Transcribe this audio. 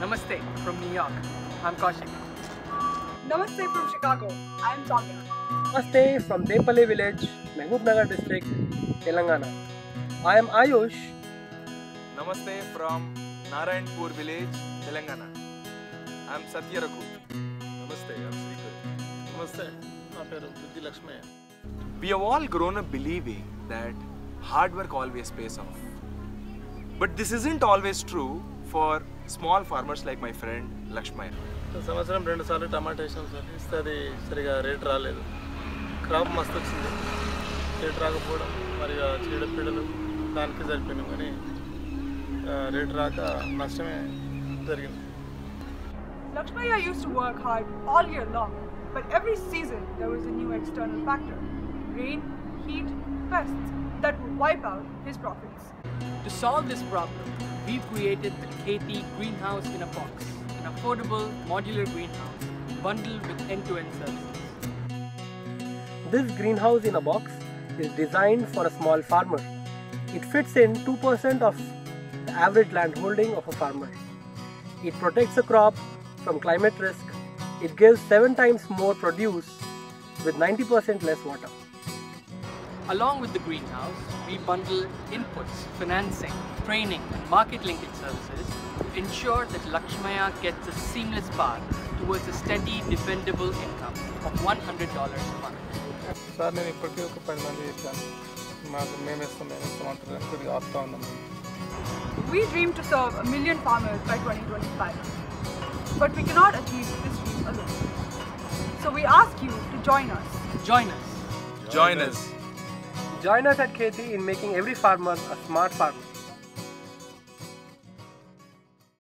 Namaste from New York. I'm Kaushik. Namaste from Chicago. I'm Sonia. Namaste from Depale village, Mahabubnagar district, Telangana. I am Ayush. Namaste from Narayanpur village, Telangana. I'm Satya Namaste, I'm Srikar. Namaste, my name is Lakshmi. We have all grown up believing that hard work always pays off. But this isn't always true far small farmers like my friend Lakshman సంవత్సరం రెండు సార్లు టమాటా వేసాం sir. ఇస్తే అది సరిగా rate రాలేదు. Crop మస్తు వచ్చింది. రేట్ రాకపోవడం మరి చీడ పీడలు దానికి సరిపోయినాం కానీ రేట్ రాక నష్టమే జరిగింది. Lakshmayya used to work hard all year long but every season there was a new external factor rain heat, pests that would wipe out his profits. To solve this problem, we've created the Kheyti Greenhouse in a Box, an affordable modular greenhouse bundled with end-to-end services. This greenhouse in a box is designed for a small farmer. It fits in 2% of the average land holding of a farmer. It protects the crop from climate risk. It gives 7 times more produce with 90% less water. Along with the greenhouse, we bundle inputs, financing, training and market linkage services to ensure that Laxmaiah gets a seamless path towards a steady, dependable income of $100 a month. We dream to serve a million farmers by 2025, but we cannot achieve this dream alone. So we ask you to join us. Join us. Join us. Join us at Kheyti in making every farmer a smart farmer.